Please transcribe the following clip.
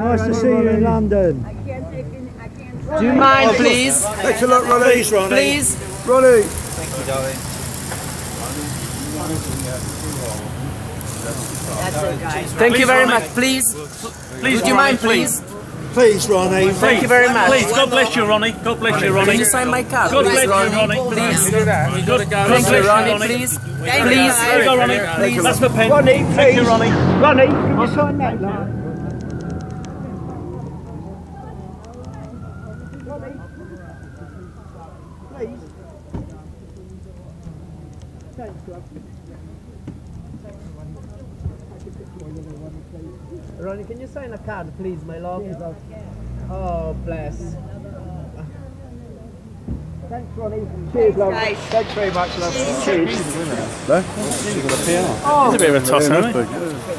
Nice to see you in London. Do you mind, please? Thanks a lot, Ronnie. Please, Ronnie. Please. Ronnie. Thank you very much. Please. Please, Would you mind, please? Please, Ronnie. Thank you very much. Please, God bless you, Ronnie. God bless you, Ronnie. Can you sign my card, God please, bless you, Ronnie? Ronnie. Please. God, God Thank bless you, you, Ronnie. Ronnie. Please. There Please. you go, Ronnie. Please. That's the pen. Ronnie, please. Thank you, Ronnie. Ronnie, can you sign that line? Please. Thanks, love. Ronnie, can you sign a card, please, my love? Oh, bless. Thanks, Ronnie. Cheers, love. Thanks very much, love. Cheers. He's a bit of a toss, isn't he? Oh,